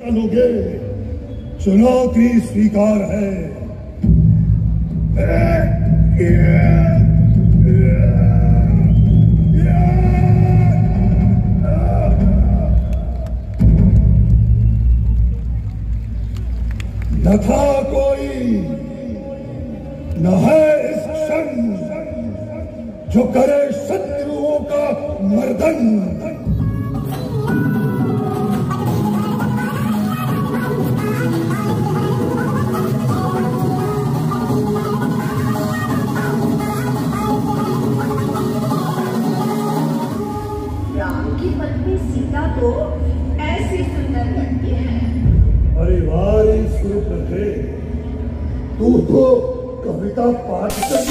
चलोगे चुनौती स्वीकार है। न था कोई, न है इस क्षण जो करे शत्रुओं का मर्दन। पत्नी सीता को ऐसी सुंदर लगती है। अरे वाह तू तो कविता पाठ कर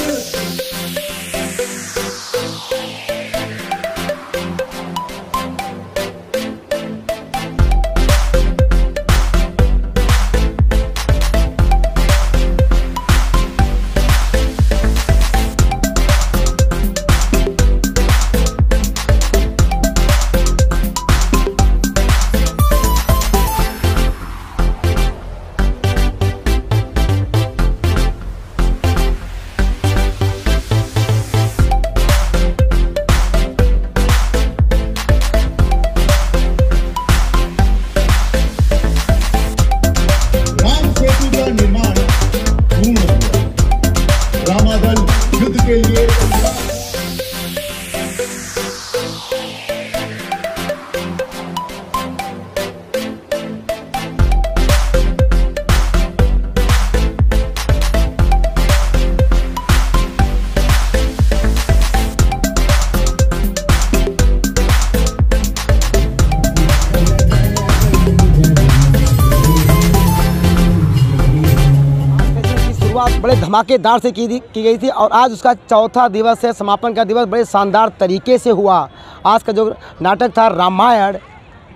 बड़े धमाकेदार से की की गई थी और आज उसका चौथा दिवस है, समापन का दिवस बड़े शानदार तरीके से हुआ। आज का जो नाटक था रामायण,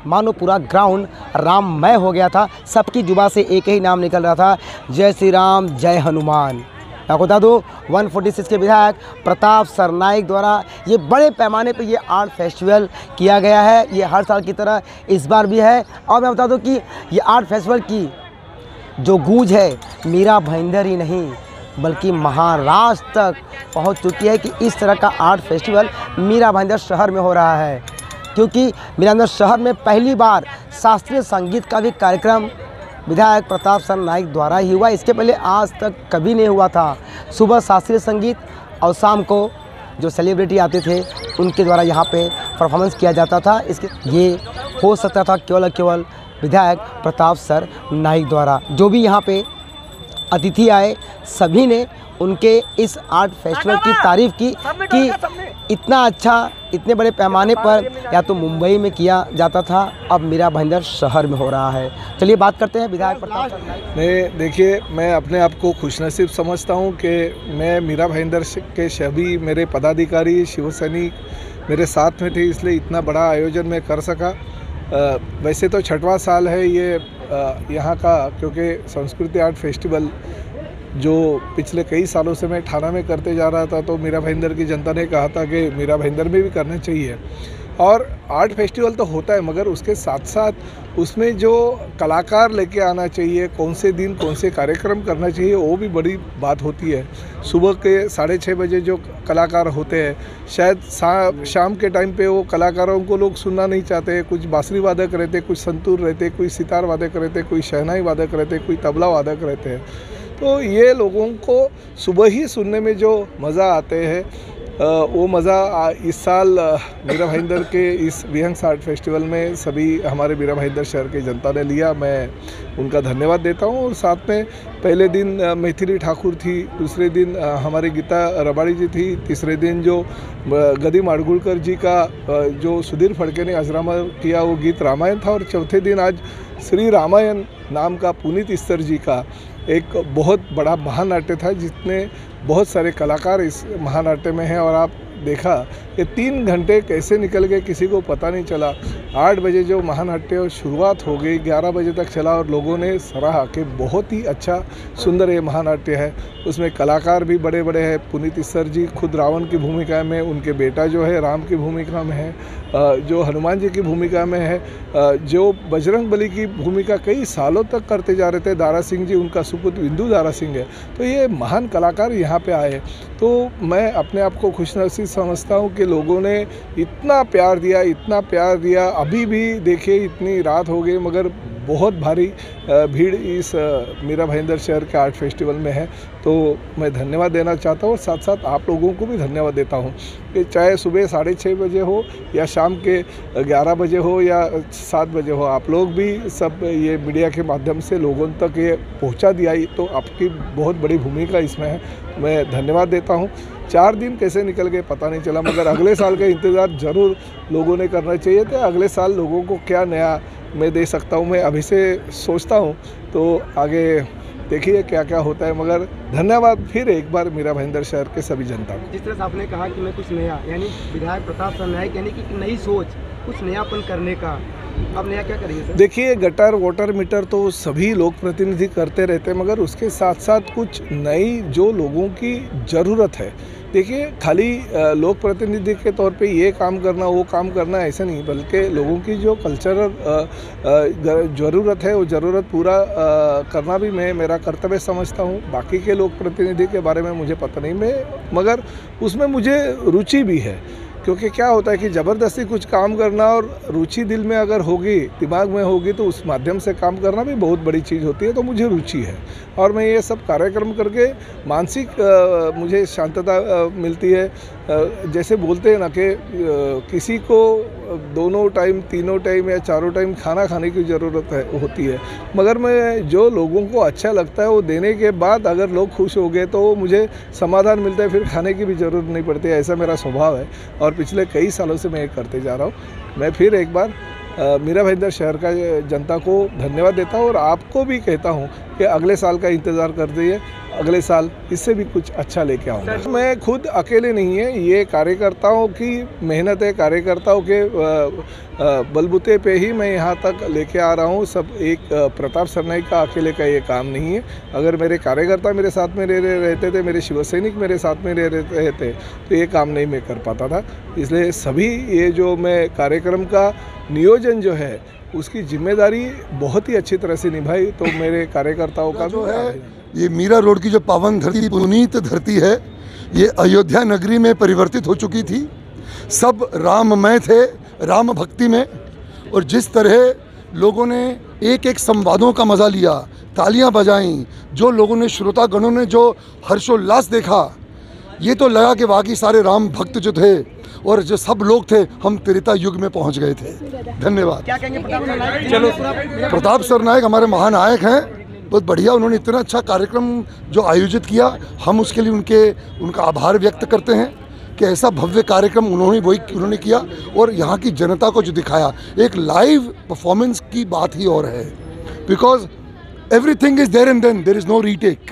मानो पूरा ग्राउंड राममय हो गया था। सबकी जुबा से एक ही नाम निकल रहा था, जय श्री राम, जय हनुमान। आपको बता दूँ 146 के विधायक प्रताप सरनाइक द्वारा ये बड़े पैमाने पे ये आर्ट फेस्टिवल किया गया है। ये हर साल की तरह इस बार भी है। और मैं बता दूँ कि ये आर्ट फेस्टिवल की जो गूंज है, मीरा भाईंदर ही नहीं, बल्कि महाराष्ट्र तक पहुँच चुकी है कि इस तरह का आर्ट फेस्टिवल मीरा भाईंदर शहर में हो रहा है। क्योंकि मीरा शहर में पहली बार शास्त्रीय संगीत का भी कार्यक्रम विधायक प्रताप सर नाइक द्वारा ही हुआ। इसके पहले आज तक कभी नहीं हुआ था। सुबह शास्त्रीय संगीत और शाम को जो सेलिब्रिटी आते थे, उनके द्वारा यहाँ पे परफॉर्मेंस किया जाता था। इसके, ये हो सकता था केवल केवल विधायक प्रताप सर नाइक द्वारा। जो भी यहाँ पे अतिथि आए सभी ने उनके इस आर्ट फेस्टिवल की तारीफ़ की कि इतना अच्छा इतने बड़े पैमाने पर या तो मुंबई में किया जाता था अब मीरा भाईंदर शहर में हो रहा है। चलिए बात करते हैं विधायक प्रताप मैं देखिए मैं अपने आप को खुशनसीब समझता हूँ कि मैं मीरा भाईंदर के सभी मेरे पदाधिकारी शिव सैनिक मेरे साथ में थे इसलिए इतना बड़ा आयोजन मैं कर सका। वैसे तो छठवां साल है ये यहाँ का, क्योंकि संस्कृति आर्ट फेस्टिवल जो पिछले कई सालों से मैं थाना में करते जा रहा था तो मीरा भाईंदर की जनता ने कहा था कि मीरा भाईंदर में भी करना चाहिए। और आर्ट फेस्टिवल तो होता है मगर उसके साथ साथ उसमें जो कलाकार लेके आना चाहिए कौन से दिन कौन से कार्यक्रम करना चाहिए वो भी बड़ी बात होती है। सुबह के साढ़े छः बजे जो कलाकार होते हैं शायद शा, शाम के टाइम पे वो कलाकारों को लोग सुनना नहीं चाहते कुछ बांसुरी वादक रहते कुछ संतूर रहते कोई सितार वादक रहते कोई शहनाई वादक रहते कोई तबला वादक रहते हैं। तो ये लोगों को सुबह ही सुनने में जो मज़ा आते हैं वो मज़ा इस साल मीरा भाईंदर के इस विहंग्स आर्ट फेस्टिवल में सभी हमारे मीरा भाईंदर शहर के जनता ने लिया। मैं उनका धन्यवाद देता हूँ। और साथ में पहले दिन मैथिली ठाकुर थी, दूसरे दिन हमारी गीता रबाड़ी जी थी, तीसरे दिन जो गदी माड़गुड़कर जी का जो सुधीर फड़के ने अजरामर किया, वो गीत रामायण था। और चौथे दिन आज श्री रामायण नाम का पुनीत ईस्तर जी का एक बहुत बड़ा महानाट्य था, जिसमें बहुत सारे कलाकार इस महानाट्य में हैं। और आप देखा कि तीन घंटे कैसे निकल गए, किसी को पता नहीं चला। आठ बजे जो महानाट्य शुरुआत हो गई, ग्यारह बजे तक चला और लोगों ने सराहा कि बहुत ही अच्छा सुंदर ये महानाट्य है। उसमें कलाकार भी बड़े बड़े हैं। पुनीत ईसर जी खुद रावण की भूमिका में, उनके बेटा जो है, राम की भूमिका में है। जो हनुमान जी की भूमिका में है। जो बजरंग बली की भूमिका कई सालों तक करते जा रहे थे, दारा सिंह जी, उनका सुपुत्र बिंदु दारा सिंह है। तो ये महान कलाकार यहाँ पे आए तो मैं अपने आप को खुशनसीब समझता हूँ कि लोगों ने इतना प्यार दिया, इतना प्यार दिया। अभी भी देखिए, इतनी रात हो गई, मगर बहुत भारी भीड़ इस मीरा भाईंदर शहर के आर्ट फेस्टिवल में है। तो मैं धन्यवाद देना चाहता हूँ और साथ साथ आप लोगों को भी धन्यवाद देता हूँ कि चाहे सुबह साढ़े छः बजे हो या शाम के ग्यारह बजे हो या सात बजे हो, आप लोग भी सब ये मीडिया के माध्यम से लोगों तक ये पहुँचा दिया। तो आपकी बहुत बड़ी भूमिका इसमें है। मैं धन्यवाद देता हूँ। चार दिन कैसे निकल गए पता नहीं चला, मगर अगले साल का इंतज़ार ज़रूर लोगों ने करना चाहिए। था अगले साल लोगों को क्या नया मैं दे सकता हूँ, मैं अभी से सोचता हूँ। तो आगे देखिए क्या क्या होता है, मगर धन्यवाद फिर एक बार मीरा भाईंदर शहर के सभी जनता को। जिस तरह से आपने कहा कि मैं कुछ नया, यानी विधायक प्रताप सरनायक यानी कि नई सोच, कुछ नयापन करने का। अब नया क्या करेंगे देखिए, गटर वाटर मीटर तो सभी लोग प्रतिनिधि करते रहते हैं, मगर उसके साथ साथ कुछ नई जो लोगों की ज़रूरत है। देखिए, खाली लोक प्रतिनिधि के तौर पे ये काम करना, वो काम करना ऐसा नहीं, बल्कि लोगों की जो कल्चरल ज़रूरत है, वो ज़रूरत पूरा करना भी मैं, मेरा कर्तव्य समझता हूँ। बाकी के लोक प्रतिनिधि के बारे में मुझे पता नहीं, मैं, मगर उसमें मुझे रुचि भी है। क्योंकि क्या होता है कि ज़बरदस्ती कुछ काम करना और रुचि दिल में अगर होगी, दिमाग में होगी तो उस माध्यम से काम करना भी बहुत बड़ी चीज़ होती है तो मुझे रुचि है। और मैं ये सब कार्यक्रम करके मानसिक मुझे शांतता मिलती है। जैसे बोलते हैं ना कि किसी को दोनों टाइम, तीनों टाइम या चारों टाइम खाना खाने की ज़रूरत है, होती है। मगर मैं जो लोगों को अच्छा लगता है, वो देने के बाद अगर लोग खुश हो गए तो मुझे समाधान मिलता है, फिर खाने की भी ज़रूरत नहीं पड़ती ऐसा मेरा स्वभाव है। और पिछले कई सालों से मैं ये करते जा रहा हूँ। मैं फिर एक बार मीरा भाईंदर शहर का जनता को धन्यवाद देता हूँ और आपको भी कहता हूँ कि अगले साल का इंतज़ार कर दीजिए। अगले साल इससे भी कुछ अच्छा लेके आऊँगा। मैं खुद अकेले नहीं है, ये कार्यकर्ताओं की मेहनत है, कार्यकर्ताओं के बलबूते पे ही मैं यहाँ तक लेके आ रहा हूँ। सब एक प्रताप सरनाई का अकेले का ये काम नहीं है। अगर मेरे कार्यकर्ता मेरे साथ में रह रहे रहते थे, मेरे शिवसैनिक मेरे साथ में रह रहे रहते तो ये काम नहीं मैं कर पाता था। इसलिए सभी ये जो मैं कार्यक्रम का नियोजन जो है, उसकी ज़िम्मेदारी बहुत ही अच्छी तरह से निभाई तो मेरे कार्यकर्ताओं का जो है ये मीरा रोड की जो पावन धरती पुनीत धरती है ये अयोध्या नगरी में परिवर्तित हो चुकी थी। सब राममय थे राम भक्ति में। और जिस तरह लोगों ने एक एक संवादों का मज़ा लिया तालियाँ बजाईं जो लोगों ने श्रोतागणों ने जो हर्षोल्लास देखा ये तो लगा कि बाकी सारे राम भक्त जो थे और जो सब लोग थे हम त्रेता युग में पहुँच गए थे। धन्यवाद। चलो प्रताप सरनायक हमारे महानायक हैं। बहुत बढ़िया उन्होंने इतना अच्छा कार्यक्रम जो आयोजित किया, हम उसके लिए उनके, उनका आभार व्यक्त करते हैं कि ऐसा भव्य कार्यक्रम उन्होंने, वही उन्होंने किया और यहाँ की जनता को जो दिखाया। एक लाइव परफॉर्मेंस की बात ही और है। Because everything is there and then there is no retake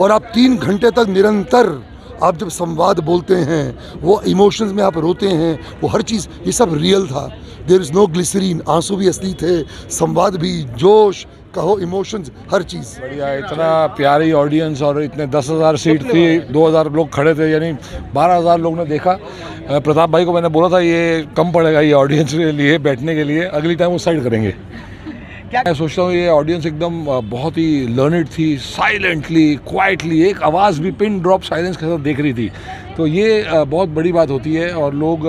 और आप तीन घंटे तक निरंतर आप जब संवाद बोलते हैं, वो इमोशंस में आप रोते हैं, वो हर चीज़, ये सब रियल था। देर इज़ नो ग्लिसरीन आँसू भी असली थे, संवाद भी, जोश कहो इमोशंस हर चीज़। बढ़िया इतना प्यारी ऑडियंस और इतने दस हज़ार सीट थी दो हज़ार लोग खड़े थे यानी बारह हज़ार लोग ने देखा। प्रताप भाई को मैंने बोला था ये कम पड़ेगा ये ऑडियंस के लिए बैठने के लिए अगली टाइम वो साइड करेंगे। मैं सोचता हूँ ये ऑडियंस एकदम बहुत ही लर्निड थी साइलेंटली क्वाइटली एक आवाज़ भी पिन ड्रॉप साइलेंस के साथ देख रही थी। तो ये बहुत बड़ी बात होती है और लोग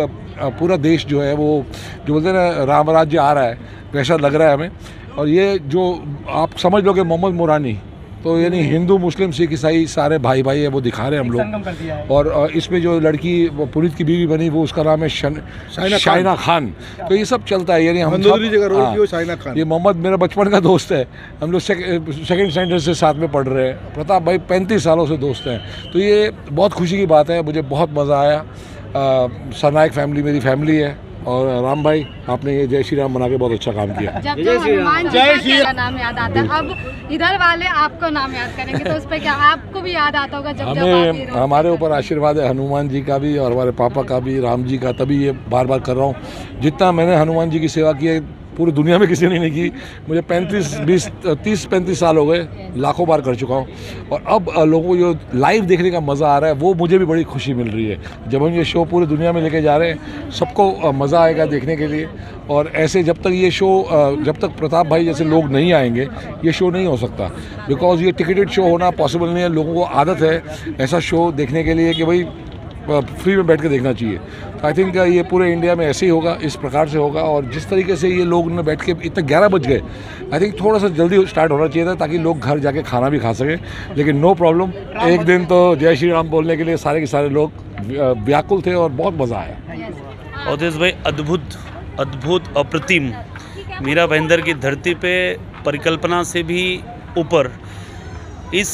पूरा देश जो है वो जो बोलते हैं ना राम राज्य आ रहा है वैसा लग रहा है हमें। और ये जो आप समझ लो कि मोहम्मद मुरानी तो यानी हिंदू मुस्लिम सिख ईसाई सारे भाई भाई है वो दिखा रहे हैं हम लोग। और इसमें जो लड़की वो पुनीत की बीवी बनी वो उसका नाम है शन, शाइना खान। तो ये सब चलता है यानी हम जगह हाँ, शाइना खान। ये मोहम्मद मेरा बचपन का दोस्त है। हम लोग सेकेंड स्टैंडर्ड से साथ में पढ़ रहे हैं। प्रताप भाई पैंतीस सालों से दोस्त हैं। तो ये बहुत खुशी की बात है मुझे बहुत मज़ा आया। सरनायक फैमिली मेरी फैमिली है। और राम भाई आपने ये जय श्री राम बना के बहुत अच्छा काम किया। जब श्री राम। जय श्री राम। नाम याद आता है। अब इधर वाले आपको नाम याद करेंगे तो उस पर क्या आपको भी याद आता होगा जब जब हमें जब हमारे ऊपर आशीर्वाद है हनुमान जी का भी और हमारे पापा का भी राम जी का तभी ये बार बार कर रहा हूँ। जितना मैंने हनुमान जी की सेवा की है पूरी दुनिया में किसी ने नहीं की। मुझे पैंतीस, बीस, तीस, पैंतीस साल हो गए, लाखों बार कर चुका हूँ। और अब लोगों को जो लाइव देखने का मज़ा आ रहा है, वो मुझे भी बड़ी खुशी मिल रही है। जब हम ये शो पूरी दुनिया में लेके जा रहे हैं, सबको मज़ा आएगा देखने के लिए। और ऐसे जब तक ये शो जब तक प्रताप भाई जैसे लोग नहीं आएँगे, ये शो नहीं हो सकता। बिकॉज़ ये टिकटेड शो होना पॉसिबल नहीं है। लोगों को आदत है ऐसा शो देखने के लिए कि भाई फ्री में बैठ के देखना चाहिए। तो आई थिंक ये पूरे इंडिया में ऐसे ही होगा इस प्रकार से होगा और जिस तरीके से ये लोग ने बैठ के इतने ग्यारह बज गए आई थिंक थोड़ा सा जल्दी स्टार्ट होना चाहिए था ताकि लोग घर जाके खाना भी खा सकें। लेकिन नो प्रॉब्लम एक दिन तो जय श्री राम बोलने के लिए सारे के सारे लोग व्याकुल थे और बहुत मज़ा आया। अवधेश भाई अद्भुत अद्भुत अप्रतिम। मीरा भाईंदर की धरती पे परिकल्पना से भी ऊपर। इस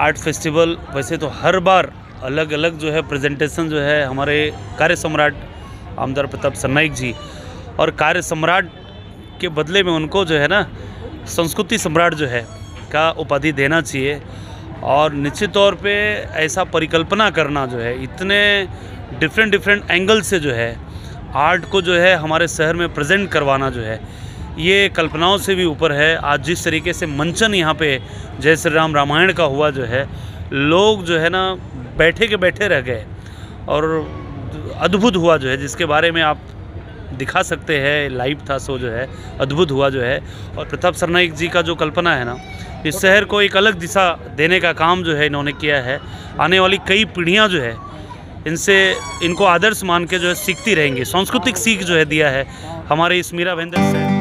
आर्ट फेस्टिवल वैसे तो हर बार अलग अलग जो है प्रेजेंटेशन जो है हमारे कार्य सम्राट आमदार प्रताप सरनाइक जी और कार्य सम्राट के बदले में उनको जो है ना संस्कृति सम्राट जो है का उपाधि देना चाहिए और निश्चित तौर पे ऐसा परिकल्पना करना जो है, इतने डिफरेंट डिफरेंट एंगल से जो है आर्ट को जो है हमारे शहर में प्रेजेंट करवाना जो है, ये कल्पनाओं से भी ऊपर है। आज जिस तरीके से मंचन यहाँ पे जय श्री राम रामायण का हुआ जो है, लोग जो है ना बैठे के बैठे रह गए और अद्भुत हुआ जो है, जिसके बारे में आप दिखा सकते हैं लाइव था सो जो है, अद्भुत हुआ जो है। और प्रताप सरनाइक जी का जो कल्पना है ना, इस शहर को एक अलग दिशा देने का काम जो है इन्होंने किया है। आने वाली कई पीढ़ियाँ जो है, इनसे, इनको आदर्श मान के जो है, सीखती रहेंगी। सांस्कृतिक सीख जो है दिया है हमारे इस मीरा भेंदर से।